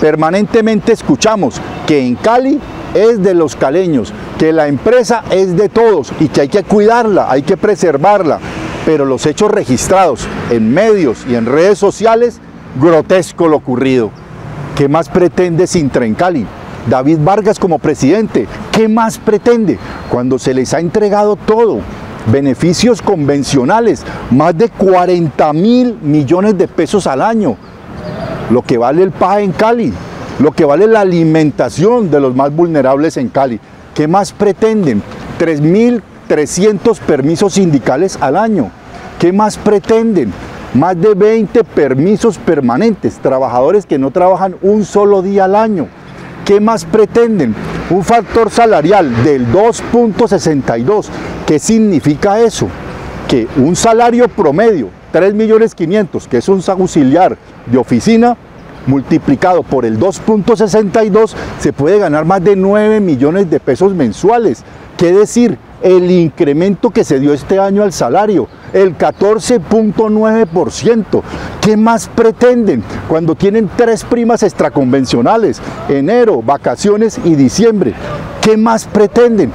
Permanentemente escuchamos que en Cali es de los caleños, que la empresa es de todos y que hay que cuidarla, hay que preservarla. Pero los hechos registrados en medios y en redes sociales, grotesco lo ocurrido. ¿Qué más pretende Sintra en Cali? David Vargas como presidente, ¿qué más pretende cuando se les ha entregado todo? Beneficios convencionales, más de 40 mil millones de pesos al año, lo que vale el PAE en Cali, lo que vale la alimentación de los más vulnerables en Cali. ¿Qué más pretenden? 3.300 permisos sindicales al año. ¿Qué más pretenden? Más de 20 permisos permanentes, trabajadores que no trabajan un solo día al año. ¿Qué más pretenden? Un factor salarial del 2.62. ¿Qué significa eso? Que un salario promedio, 3.500.000, que es un auxiliar de oficina, multiplicado por el 2.62 se puede ganar más de 9 millones de pesos mensuales. ¿Qué decir? El incremento que se dio este año al salario, el 14.9%. ¿Qué más pretenden cuando tienen tres primas extraconvencionales? Enero, vacaciones y diciembre. ¿Qué más pretenden?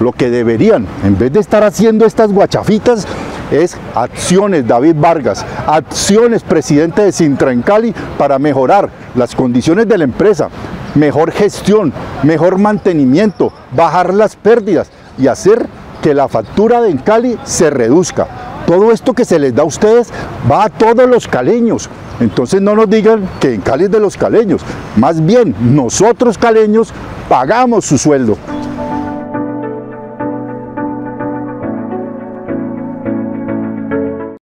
Lo que deberían, en vez de estar haciendo estas guachafitas, es acciones David Vargas, acciones presidente de Sintra en Cali para mejorar las condiciones de la empresa, mejor gestión, mejor mantenimiento, bajar las pérdidas y hacer que la factura de en Cali se reduzca. Todo esto que se les da a ustedes va a todos los caleños. Entonces no nos digan que en Cali es de los caleños. Más bien, nosotros caleños pagamos su sueldo.